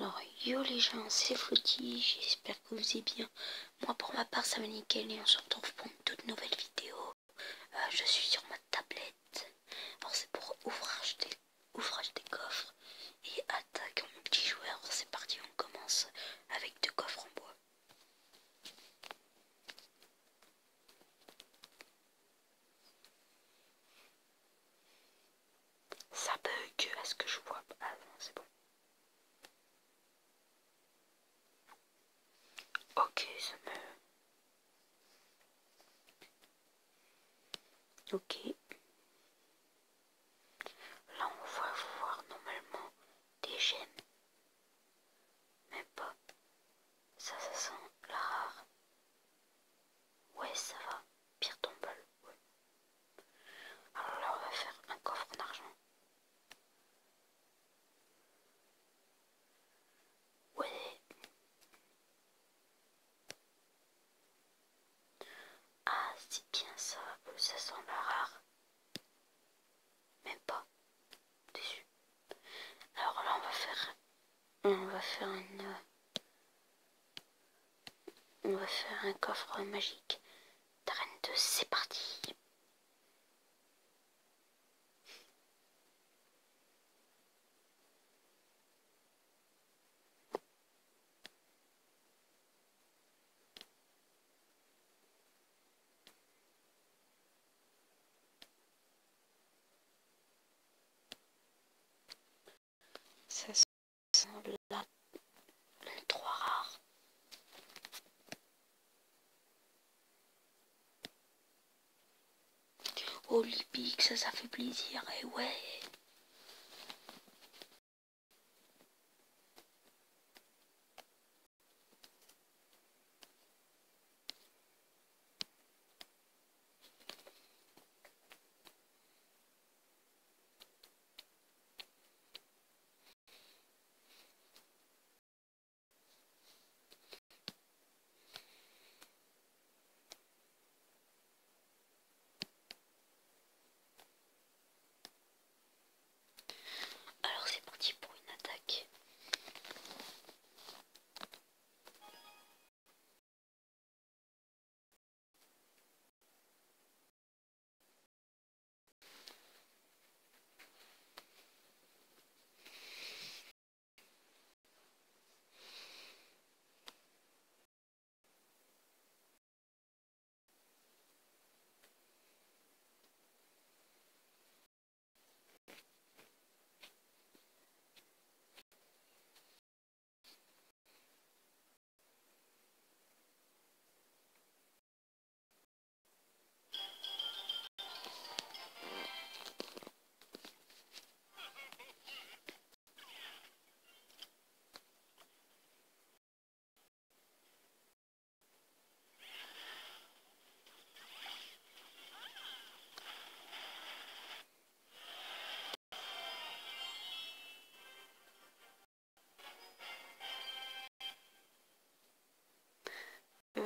Alors, yo les gens, c'est Flotti, j'espère que vous allez bien. Moi, pour ma part, ça va nickel et on se retrouve pour une toute nouvelle vidéo. Euh, je suis sur ma tablette. Alors, c'est pour ouvrage des, des coffres et attaque en multijoueur. C'est parti, on commence avec deux coffres en bois. Ça bug, est-ce que je vois Ah non, c'est bon. Ok, ça me... Ok. Là, on va voir normalement des gemmes. Même pas. Ça, ça sent la rare. Ouais, ça va. Pire tombe. Ouais. Alors là, on va faire un coffre en argent. Ouais. Ah, c'est bien ça. Ça sent la rare. Même pas. Déçu. Alors là, on va faire... On va faire une... On va faire un coffre magique. D'arène 2, c'est parti. Ça sent la, le 3 rare. Olympique, ça, ça fait plaisir. Et ouais.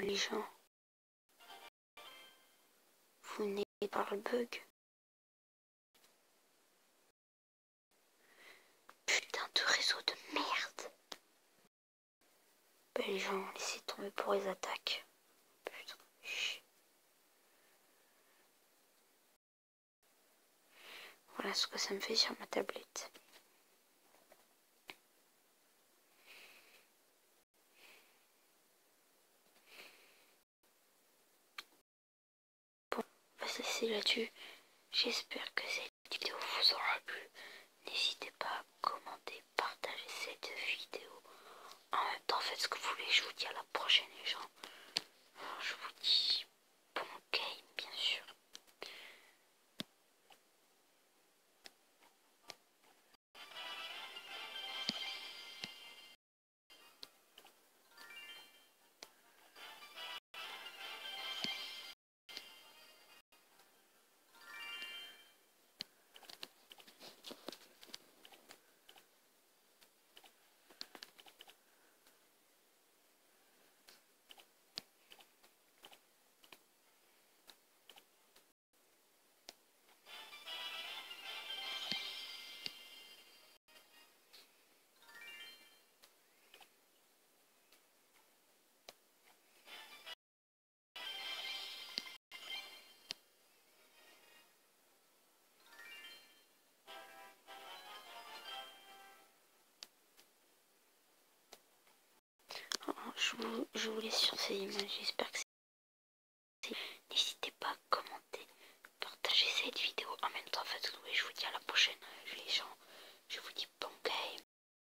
Les gens, vous n'êtes par le bug. Putain de réseau de merde. Bah, les gens, laissez tomber pour les attaques. Putain. Voilà ce que ça me fait sur ma tablette. Laisser là-dessus. J'espère que cette vidéo vous aura plu. N'hésitez pas à commenter, partager cette vidéo. En même temps, faites ce que vous voulez. Je vous dis à la prochaine, les gens. Je vous dis je vous, laisse sur ces images. J'espère